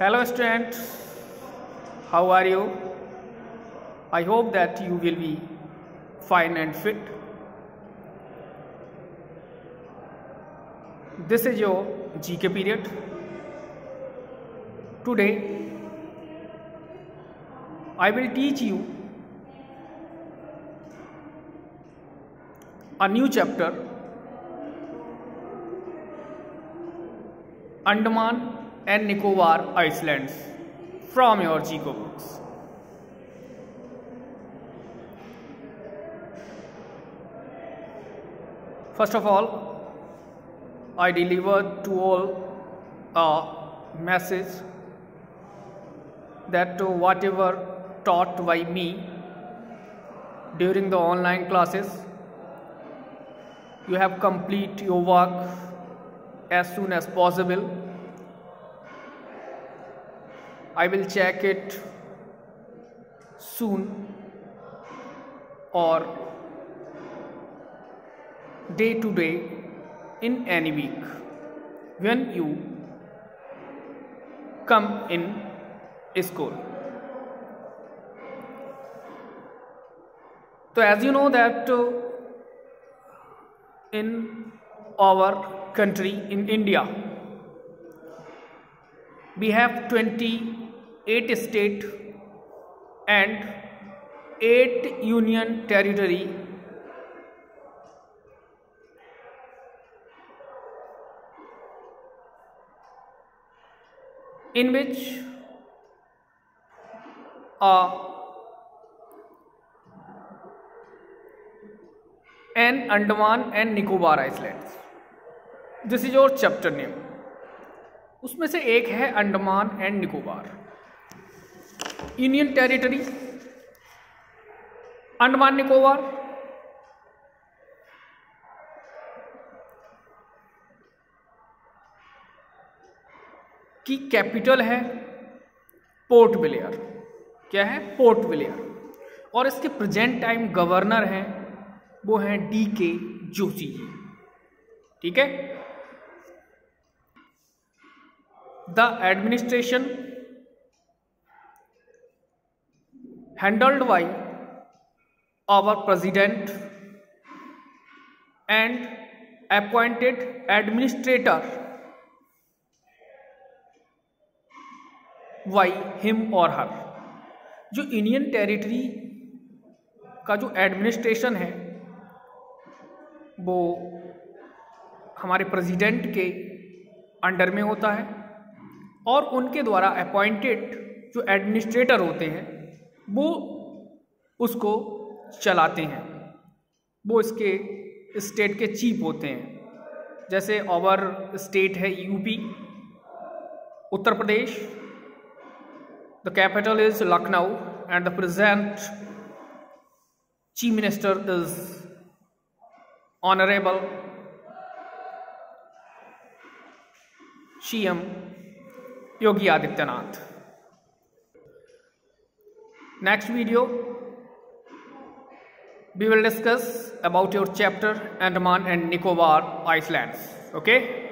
hello students. How are you? I hope that you will be fine and fit. This is your gk period. Today i will teach you a new chapter Andaman and Nicobar Islands from your GCO books. First of all, I delivered to all a message that whatever taught by me during the online classes, you have complete your work as soon as possible I will check it soon or day to day in any week when you come in school. So as you know that uh, in our country in India we have eight state and eight union territory in which a an Andaman and Nicobar island this is your chapter name उसमें से एक है Andaman and Nicobar union territory Andaman Nicobar की capital है port विलियर क्या है? Port विलियर और इसके प्रेजेंट टाइम गवर्नर हैं, वो हैं डी के जोशी जी। ठीक है? The administration handled by our president and appointed administrator by him or her. जो इंडियन टेरिटरी का जो एडमिनिस्ट्रेशन है, वो हमारे प्रेसिडेंट के अंडर में होता है और उनके द्वारा अपॉइंटेड जो एडमिनिस्ट्रेटर होते हैं वो उसको चलाते हैं। वो इसके स्टेट के चीफ होते हैं। जैसे ओवर स्टेट है UP Uttar Pradesh the capital is Lucknow and the present chief minister is honourable C M Yogi Adityanath Next video, we will discuss about your chapter Andaman and Nicobar Islands. Okay.